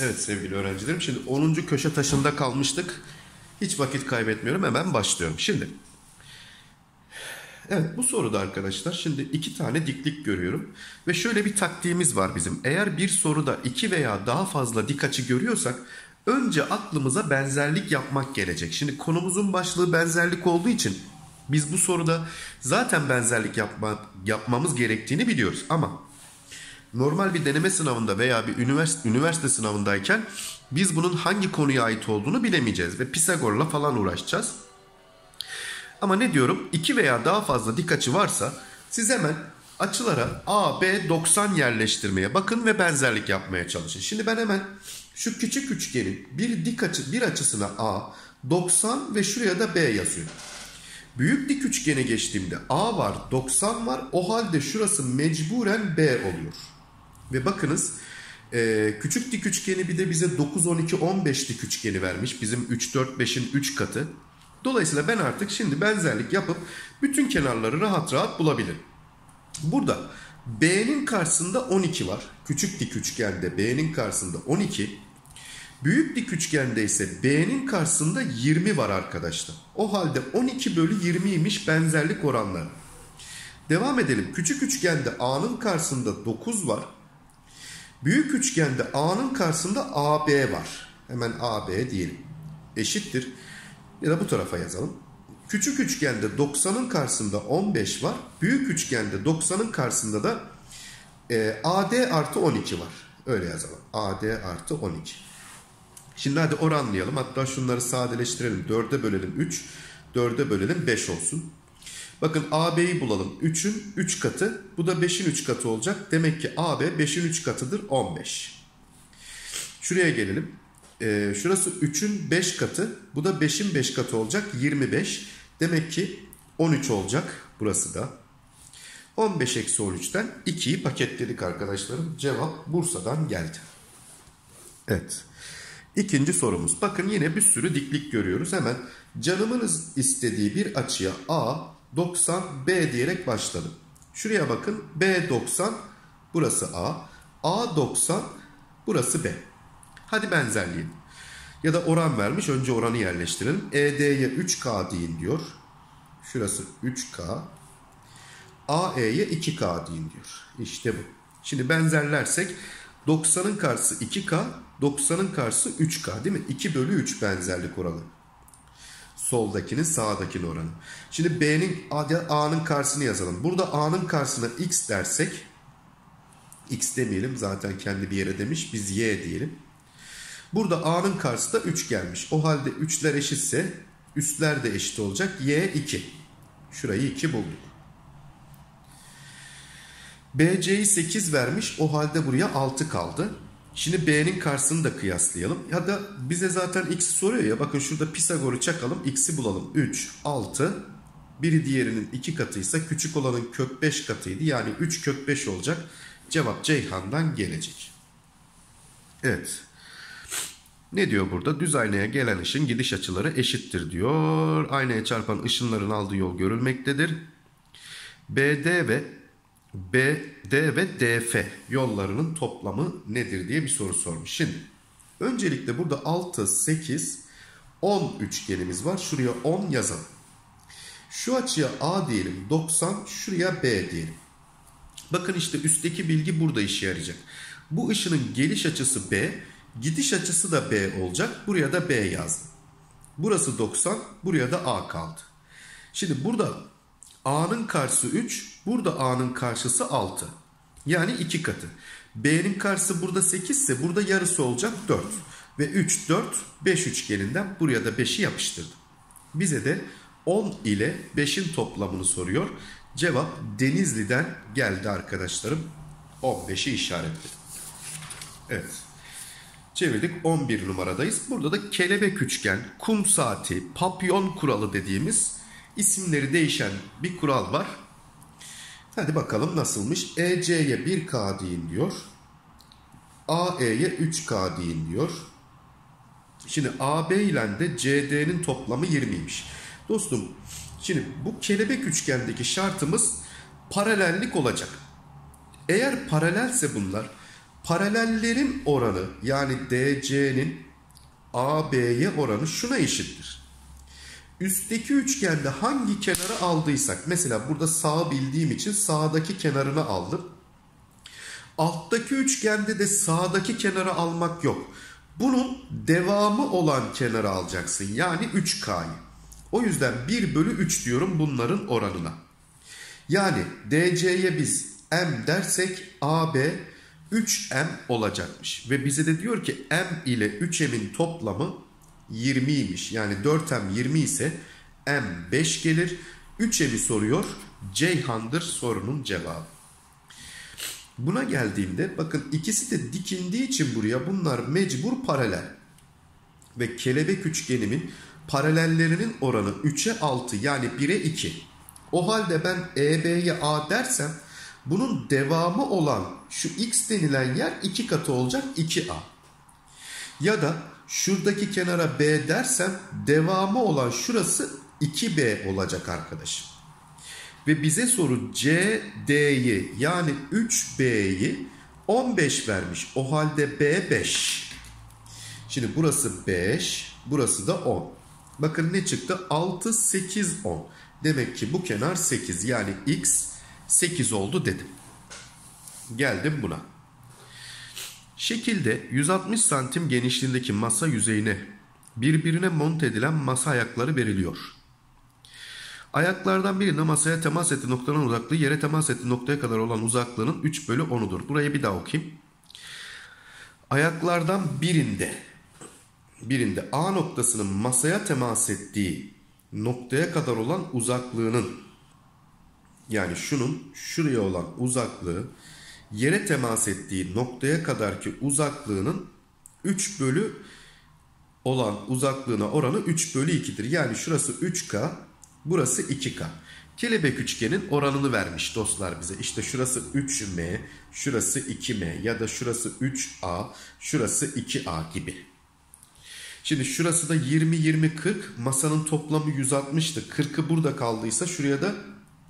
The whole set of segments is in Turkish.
Evet sevgili öğrencilerim şimdi 10. köşe taşında kalmıştık. Hiç vakit kaybetmiyorum hemen başlıyorum. Şimdi Evet bu soruda arkadaşlar şimdi iki tane diklik görüyorum. Ve şöyle bir taktiğimiz var bizim. Eğer bir soruda iki veya daha fazla dik açı görüyorsak önce aklımıza benzerlik yapmak gelecek. Şimdi konumuzun başlığı benzerlik olduğu için biz bu soruda zaten benzerlik yapma, yapmamız gerektiğini biliyoruz. Ama normal bir deneme sınavında veya bir üniversite, üniversite sınavındayken biz bunun hangi konuya ait olduğunu bilemeyeceğiz. Ve Pisagor'la falan uğraşacağız. Ama ne diyorum? 2 veya daha fazla dik açı varsa siz hemen açılara A, B, 90 yerleştirmeye bakın ve benzerlik yapmaya çalışın. Şimdi ben hemen şu küçük üçgenin bir dik açı bir açısına A, 90 ve şuraya da B yazıyorum. Büyük dik üçgene geçtiğimde A var, 90 var. O halde şurası mecburen B oluyor. Ve bakınız e, küçük dik üçgeni bir de bize 9, 12, 15 dik üçgeni vermiş. Bizim 3, 4, 5'in 3 katı. Dolayısıyla ben artık şimdi benzerlik yapıp bütün kenarları rahat rahat bulabilirim. Burada B'nin karşısında 12 var. Küçük dik üçgende B'nin karşısında 12. Büyük dik üçgende ise B'nin karşısında 20 var arkadaşlar. O halde 12 bölü 20'ymiş benzerlik oranları. Devam edelim. Küçük üçgende A'nın karşısında 9 var. Büyük üçgende A'nın karşısında AB var. Hemen AB diyelim. Eşittir. Ya da bu tarafa yazalım. Küçük üçgende 90'ın karşısında 15 var. Büyük üçgende 90'ın karşısında da e, AD artı 12 var. Öyle yazalım. AD artı 12. Şimdi hadi oranlayalım. Hatta şunları sadeleştirelim. 4'e bölelim 3. 4'e bölelim 5 olsun. Bakın AB'yi bulalım. 3'ün 3 katı. Bu da 5'in 3 katı olacak. Demek ki AB 5'in 3 katıdır 15. Şuraya gelelim. Ee, şurası 3'ün 5 katı. Bu da 5'in 5 katı olacak. 25. Demek ki 13 olacak. Burası da. 15 eksi 13'ten 2'yi paketledik arkadaşlarım. Cevap Bursa'dan geldi. Evet. İkinci sorumuz. Bakın yine bir sürü diklik görüyoruz. Hemen canımınız istediği bir açıya A 90 B diyerek başladım. Şuraya bakın B 90 burası A. A 90 burası B. Hadi benzerliğin. Ya da oran vermiş. Önce oranı yerleştirelim. ED'ye 3K deyin diyor. Şurası 3K. AE'ye 2K deyin diyor. İşte bu. Şimdi benzerlersek 90'ın karşısı 2K, 90'ın karşısı 3K değil mi? 2 bölü 3 benzerlik oranı. Soldakinin sağdakinin oranı. Şimdi B'nin A'nın karşısını yazalım. Burada A'nın karşısına X dersek X demeyelim zaten kendi bir yere demiş. Biz Y diyelim. Burada A'nın karşısı da 3 gelmiş. O halde 3'ler eşitse üstler de eşit olacak. Y 2. Şurayı 2 bulduk. BC'yi 8 vermiş. O halde buraya 6 kaldı. Şimdi B'nin karşısını da kıyaslayalım. Ya da bize zaten X'i soruyor ya. Bakın şurada Pisagor'u çakalım. X'i bulalım. 3, 6. Biri diğerinin 2 katıysa küçük olanın kök 5 katıydı. Yani 3 kök 5 olacak. Cevap Ceyhan'dan gelecek. Evet. Ne diyor burada? Düz aynaya gelen ışın gidiş açıları eşittir diyor. Aynaya çarpan ışınların aldığı yol görülmektedir. BD ve BD ve DF yollarının toplamı nedir diye bir soru sormuş. Şimdi öncelikle burada 6, 8, 10 üçgenimiz var. Şuraya 10 yazalım. Şu açıya A diyelim 90, şuraya B diyelim. Bakın işte üstteki bilgi burada işe yarayacak. Bu ışının geliş açısı B, gidiş açısı da B olacak. Buraya da B yazdım. Burası 90, buraya da A kaldı. Şimdi burada A'nın karşısı 3, burada A'nın karşısı 6. Yani 2 katı. B'nin karşısı burada 8 ise burada yarısı olacak 4. Ve 3, 4, 5 üçgeninden buraya da 5'i yapıştırdım. Bize de 10 ile 5'in toplamını soruyor. Cevap Denizli'den geldi arkadaşlarım. 15'i işaretledim. Evet. Çevirdik 11 numaradayız. Burada da kelebek üçgen, kum saati, papyon kuralı dediğimiz isimleri değişen bir kural var. Hadi bakalım nasılmış. EC'ye 1K deyin diyor. AE'ye 3K deyin diyor. Şimdi AB ile de CD'nin toplamı 20'ymiş. Dostum şimdi bu kelebek üçgendeki şartımız paralellik olacak. Eğer paralelse bunlar Paralellerin oranı yani DC'nin AB'ye oranı şuna eşittir. Üstteki üçgende hangi kenarı aldıysak mesela burada sağı bildiğim için sağdaki kenarını aldım. Alttaki üçgende de sağdaki kenarı almak yok. Bunun devamı olan kenarı alacaksın. Yani 3K'yı. O yüzden 1 bölü 3 diyorum bunların oranına. Yani DC'ye biz M dersek AB 3M olacakmış. Ve bize de diyor ki M ile 3M'in toplamı 20'ymiş. Yani 4M 20 ise M 5 gelir. 3M'i soruyor. Ceyhan'dır sorunun cevabı. Buna geldiğimde bakın ikisi de dikindiği için buraya bunlar mecbur paralel. Ve kelebek üçgenimin paralellerinin oranı 3'e 6 yani 1'e 2. O halde ben EB'ye A dersem bunun devamı olan şu x denilen yer 2 katı olacak 2A. Ya da şuradaki kenara B dersem devamı olan şurası 2B olacak arkadaşım. Ve bize soru CD'yi yani 3B'yi 15 vermiş. O halde B 5. Şimdi burası 5, burası da 10. Bakın ne çıktı? 6, 8, 10. Demek ki bu kenar 8 yani x 8 oldu dedim. Geldim buna. Şekilde 160 santim genişliğindeki masa yüzeyine birbirine monte edilen masa ayakları veriliyor. Ayaklardan birinde masaya temas ettiği noktanın uzaklığı yere temas ettiği noktaya kadar olan uzaklığının 3 bölü 10'udur. Burayı bir daha okuyayım. Ayaklardan birinde birinde A noktasının masaya temas ettiği noktaya kadar olan uzaklığının yani şunun şuraya olan uzaklığı yere temas ettiği noktaya kadarki uzaklığının 3 bölü olan uzaklığına oranı 3 bölü 2'dir. Yani şurası 3K burası 2K. Kelebek üçgenin oranını vermiş dostlar bize. İşte şurası 3M, şurası 2M ya da şurası 3A, şurası 2A gibi. Şimdi şurası da 20, 20, 40. Masanın toplamı 160'tı. 40'ı burada kaldıysa şuraya da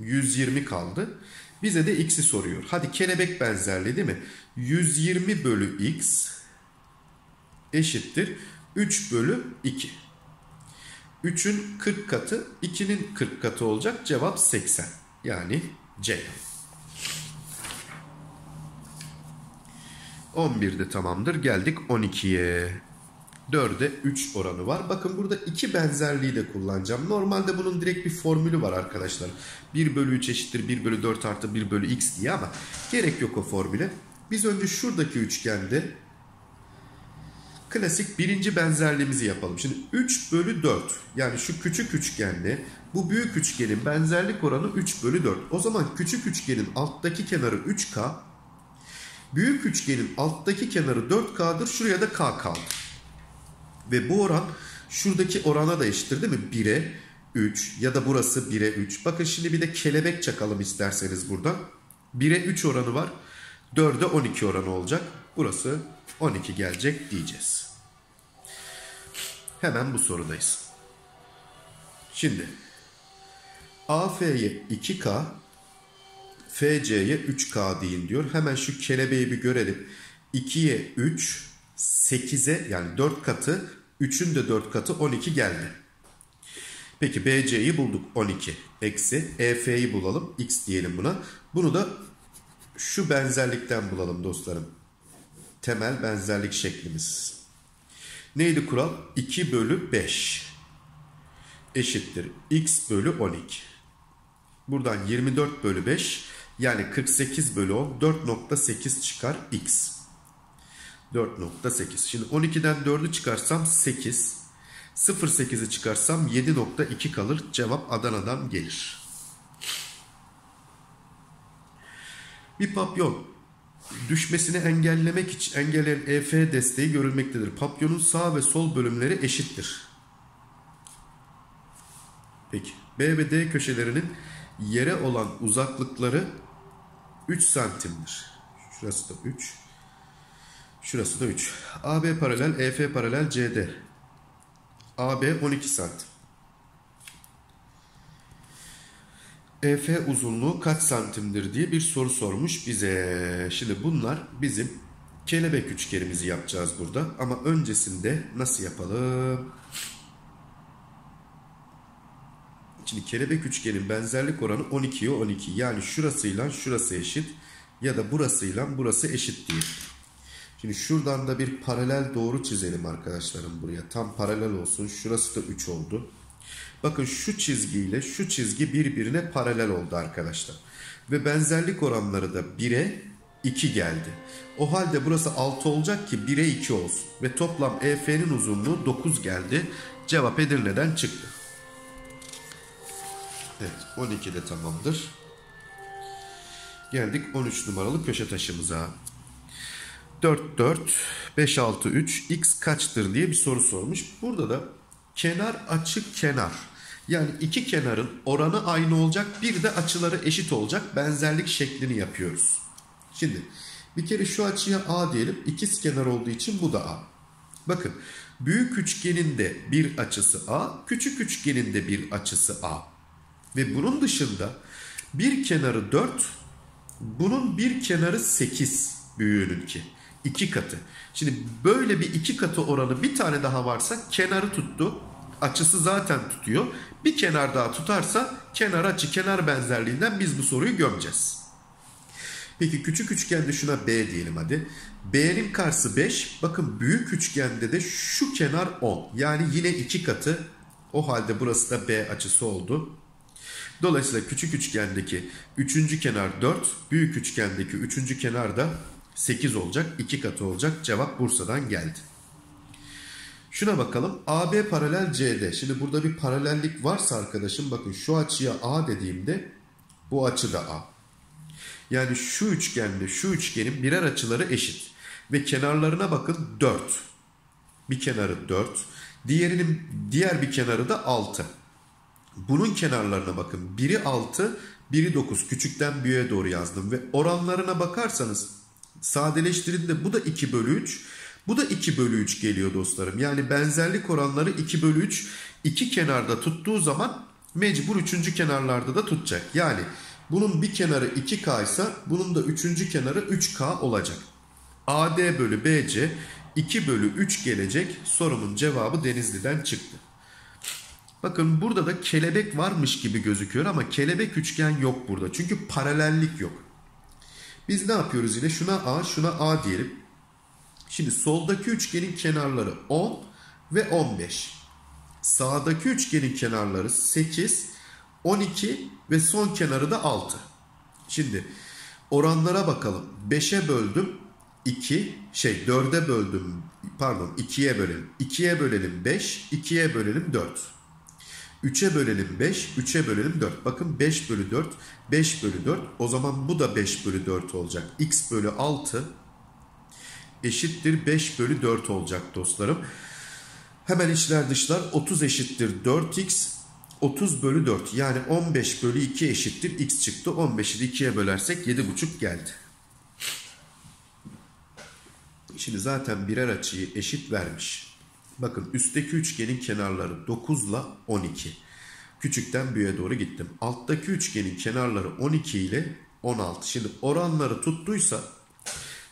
120 kaldı. Bize de x'i soruyor. Hadi kelebek benzerliği değil mi? 120 bölü x eşittir 3 bölü 2. 3'ün 40 katı 2'nin 40 katı olacak. Cevap 80. Yani C. 11'de tamamdır. Geldik 12'ye. 4'e 3 oranı var. Bakın burada iki benzerliği de kullanacağım. Normalde bunun direkt bir formülü var arkadaşlar. 1 bölü 3 eşittir 1 bölü 4 artı 1 bölü x diye ama gerek yok o formüle. Biz önce şuradaki üçgende klasik birinci benzerliğimizi yapalım. Şimdi 3 bölü 4 yani şu küçük üçgenle bu büyük üçgenin benzerlik oranı 3 bölü 4. O zaman küçük üçgenin alttaki kenarı 3K büyük üçgenin alttaki kenarı 4K'dır. Şuraya da K kaldı. Ve bu oran şuradaki orana da eşittir değil mi? 1'e 3 ya da burası 1'e 3. Bakın şimdi bir de kelebek çakalım isterseniz buradan. 1'e 3 oranı var. 4'e 12 oranı olacak. Burası 12 gelecek diyeceğiz. Hemen bu sorudayız. Şimdi AF'ye 2K FC'ye 3K deyin diyor. Hemen şu kelebeği bir görelim. 2'ye 3 8'e yani 4 katı 3'ün de 4 katı 12 geldi. Peki BC'yi bulduk 12 eksi EF'yi bulalım x diyelim buna. Bunu da şu benzerlikten bulalım dostlarım. Temel benzerlik şeklimiz. Neydi kural? 2 bölü 5 eşittir x bölü 12. Buradan 24 bölü 5 yani 48 bölü 10 4.8 çıkar x. 4.8. Şimdi 12'den 4'ü çıkarsam 8. 0.8'i çıkarsam 7.2 kalır. Cevap Adana'dan gelir. Bir papyon düşmesini engellemek için engelleyen EF desteği görülmektedir. Papyonun sağ ve sol bölümleri eşittir. Peki B ve D köşelerinin yere olan uzaklıkları 3 santimdir. Şurası da 3. Şurası da 3. AB paralel, EF paralel CD. AB 12 santim. EF uzunluğu kaç santimdir diye bir soru sormuş bize. Şimdi bunlar bizim kelebek üçgenimizi yapacağız burada. Ama öncesinde nasıl yapalım? Şimdi kelebek üçgenin benzerlik oranı 12'ye 12. Yani şurasıyla şurası eşit ya da burasıyla burası eşit değil. Şimdi şuradan da bir paralel doğru çizelim arkadaşlarım buraya. Tam paralel olsun. Şurası da 3 oldu. Bakın şu çizgiyle şu çizgi birbirine paralel oldu arkadaşlar. Ve benzerlik oranları da 1'e 2 geldi. O halde burası 6 olacak ki 1'e 2 olsun. Ve toplam EF'nin uzunluğu 9 geldi. Cevap Edirne'den çıktı. Evet 12 de tamamdır. Geldik 13 numaralı köşe taşımıza. 4, 4, 5, 6, 3, x kaçtır diye bir soru sormuş. Burada da kenar açı kenar. Yani iki kenarın oranı aynı olacak. Bir de açıları eşit olacak. Benzerlik şeklini yapıyoruz. Şimdi bir kere şu açıya A diyelim. İkiz kenar olduğu için bu da A. Bakın büyük üçgenin de bir açısı A. Küçük üçgenin de bir açısı A. Ve bunun dışında bir kenarı 4. Bunun bir kenarı 8 büyüğününki. İki katı. Şimdi böyle bir iki katı oranı bir tane daha varsa kenarı tuttu. Açısı zaten tutuyor. Bir kenar daha tutarsa kenar açı kenar benzerliğinden biz bu soruyu gömeceğiz. Peki küçük üçgende şuna B diyelim hadi. B'nin karşısı 5. Bakın büyük üçgende de şu kenar 10. Yani yine iki katı. O halde burası da B açısı oldu. Dolayısıyla küçük üçgendeki üçüncü kenar 4. Büyük üçgendeki üçüncü kenar da 8 olacak. 2 katı olacak. Cevap Bursa'dan geldi. Şuna bakalım. AB paralel CD. Şimdi burada bir paralellik varsa arkadaşım bakın şu açıya A dediğimde bu açı da A. Yani şu üçgenle şu üçgenin birer açıları eşit. Ve kenarlarına bakın 4. Bir kenarı 4. Diğerinin diğer bir kenarı da 6. Bunun kenarlarına bakın. Biri 6, biri 9. Küçükten büyüğe doğru yazdım. Ve oranlarına bakarsanız sadeleştirildiğinde bu da 2 bölü 3. Bu da 2 bölü 3 geliyor dostlarım. Yani benzerlik oranları 2 bölü 3. İki kenarda tuttuğu zaman mecbur üçüncü kenarlarda da tutacak. Yani bunun bir kenarı 2K ise bunun da üçüncü kenarı 3K olacak. AD bölü BC 2 bölü 3 gelecek. Sorumun cevabı Denizli'den çıktı. Bakın burada da kelebek varmış gibi gözüküyor ama kelebek üçgen yok burada. Çünkü paralellik yok. Biz ne yapıyoruz yine? Şuna A, şuna A diyelim. Şimdi soldaki üçgenin kenarları 10 ve 15. Sağdaki üçgenin kenarları 8, 12 ve son kenarı da 6. Şimdi oranlara bakalım. 5'e böldüm 2, şey 4'e böldüm pardon 2'ye bölelim. 2'ye bölelim 5, 2'ye bölelim 4. 3'e bölelim 5, 3'e bölelim 4. Bakın 5 bölü 4, 5 bölü 4. O zaman bu da 5 bölü 4 olacak. x bölü 6 eşittir 5 bölü 4 olacak dostlarım. Hemen içler dışlar 30 eşittir 4x 30 bölü 4 yani 15 bölü 2 eşittir x çıktı. 15'i de 2'ye bölersek 7,5 geldi. Şimdi zaten birer açıyı eşit vermiş. Bakın üstteki üçgenin kenarları 9 ile 12. Küçükten büyüğe doğru gittim. Alttaki üçgenin kenarları 12 ile 16. Şimdi oranları tuttuysa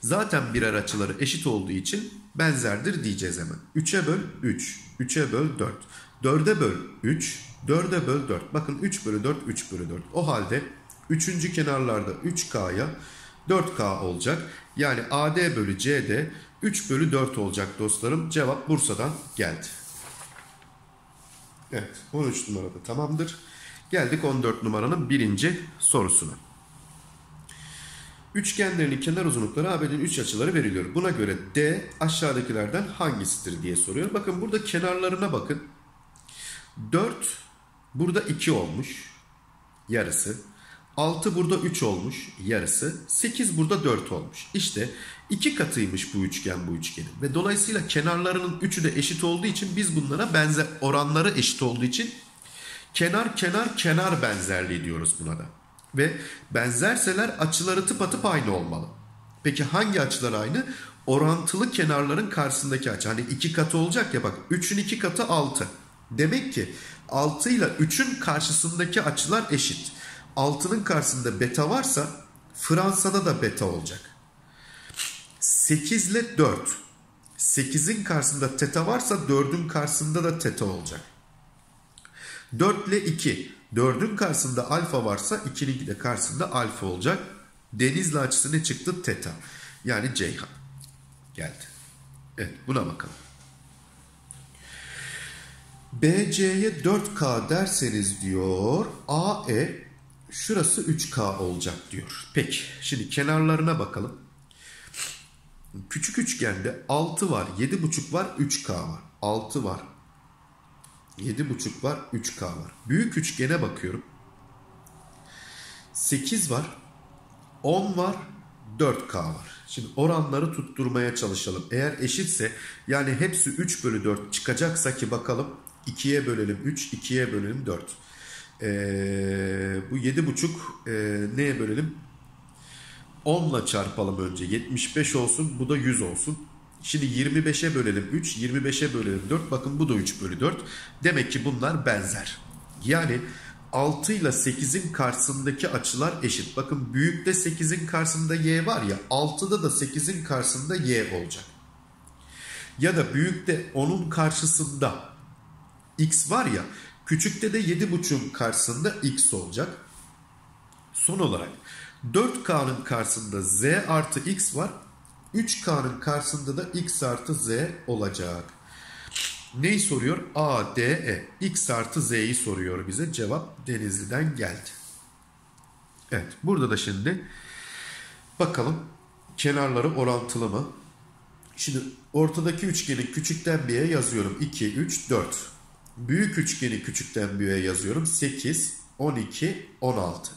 zaten birer açıları eşit olduğu için benzerdir diyeceğiz hemen. 3'e böl 3, 3'e böl 4, 4'e böl 3, 4'e böl 4. Bakın 3 bölü 4, 3 bölü 4. O halde üçüncü kenarlarda 3K'ya 4K olacak. Yani AD bölü CD 3 bölü 4 olacak dostlarım. Cevap Bursa'dan geldi. Evet 13 numarada tamamdır. Geldik 14 numaranın birinci sorusuna. Üçgenlerin kenar uzunlukları AB'nin 3 açıları veriliyor. Buna göre D aşağıdakilerden hangisidir diye soruyor. Bakın burada kenarlarına bakın. 4 burada 2 olmuş. Yarısı. 6 burada 3 olmuş yarısı. 8 burada 4 olmuş. İşte iki katıymış bu üçgen bu üçgenin. Ve dolayısıyla kenarlarının üçü de eşit olduğu için biz bunlara benzer oranları eşit olduğu için kenar kenar kenar benzerliği diyoruz buna da. Ve benzerseler açıları tıpatıp aynı olmalı. Peki hangi açılar aynı? Orantılı kenarların karşısındaki açı. Hani iki katı olacak ya bak 3'ün iki katı 6. Demek ki 6 ile 3'ün karşısındaki açılar eşit. 6'nın karşısında beta varsa Fransa'da da beta olacak. 8 ile 4. 8'in karşısında teta varsa 4'ün karşısında da teta olacak. 4 ile 2. 4'ün karşısında alfa varsa 2'nin de karşısında alfa olacak. Denizli açısı ne çıktı? Teta. Yani Ceyhan. Geldi. Evet buna bakalım. BC'ye 4K derseniz diyor AE şurası 3K olacak diyor. Peki şimdi kenarlarına bakalım. Küçük üçgende 6 var, 7,5 var, 3K var. 6 var, 7,5 var, 3K var. Büyük üçgene bakıyorum. 8 var, 10 var, 4K var. Şimdi oranları tutturmaya çalışalım. Eğer eşitse yani hepsi 3 bölü 4 çıkacaksa ki bakalım 2'ye bölelim 3, 2'ye bölelim 4. Ee, bu 7,5 e, neye bölelim? 10 ile çarpalım önce. 75 olsun. Bu da 100 olsun. Şimdi 25'e bölelim 3. 25'e bölelim 4. Bakın bu da 3 bölü 4. Demek ki bunlar benzer. Yani 6 ile 8'in karşısındaki açılar eşit. Bakın büyükte 8'in karşısında y var ya 6'da da 8'in karşısında y olacak. Ya da büyükte 10'un karşısında x var ya küçükte de 7.5'un karşısında x olacak. Son olarak 4K'nın karşısında z artı x var. 3K'nın karşısında da x artı z olacak. Neyi soruyor? A, D, E. X artı Z'yi soruyor bize. Cevap Denizli'den geldi. Evet. Burada da şimdi bakalım kenarları orantılı mı? Şimdi ortadaki üçgeni küçükten bir'e yazıyorum. 2, 3, 4. Büyük üçgeni küçükten bir'e yazıyorum. 8, 12, 16.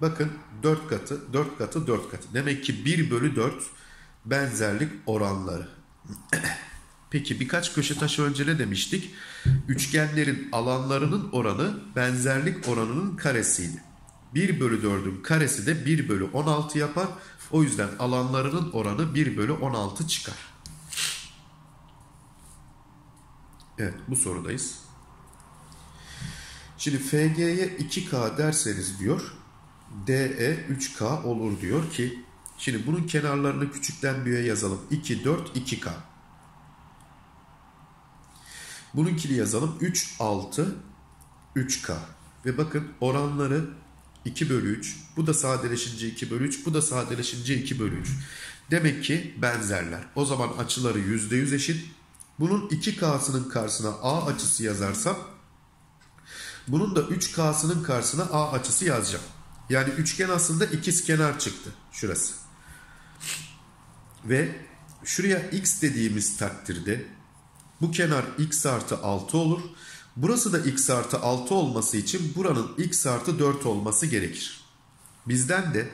Bakın 4 katı, 4 katı, 4 katı. Demek ki 1 bölü 4 benzerlik oranları. Peki birkaç köşe taşı önce ne demiştik? Üçgenlerin alanlarının oranı benzerlik oranının karesiydi. 1 bölü 4'ün karesi de 1 bölü 16 yapar. O yüzden alanlarının oranı 1 bölü 16 çıkar. Evet bu sorudayız. Şimdi FG'ye 2K derseniz diyor. DE 3K olur diyor ki şimdi bunun kenarlarını küçükten büyüğe yazalım. 2, 4, 2K. Bununkini yazalım. 3, 6, 3K. Ve bakın oranları 2 bölü 3. Bu da sadeleşince 2 bölü 3. Bu da sadeleşince 2 bölü 3. Demek ki benzerler. O zaman açıları %100 eşit. Bunun 2K'sının karşısına A açısı yazarsam bunun da 3K'sının karşısına A açısı yazacağım. Yani üçgen aslında ikiz kenar çıktı. Şurası. Ve şuraya x dediğimiz takdirde bu kenar x artı 6 olur. Burası da x artı 6 olması için buranın x artı 4 olması gerekir. Bizden de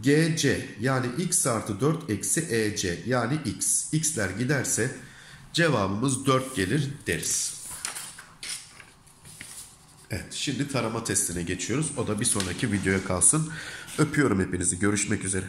gc yani x artı 4 eksi ec yani x. x'ler giderse cevabımız 4 gelir deriz. Evet şimdi tarama testine geçiyoruz. O da bir sonraki videoya kalsın. Öpüyorum hepinizi. Görüşmek üzere.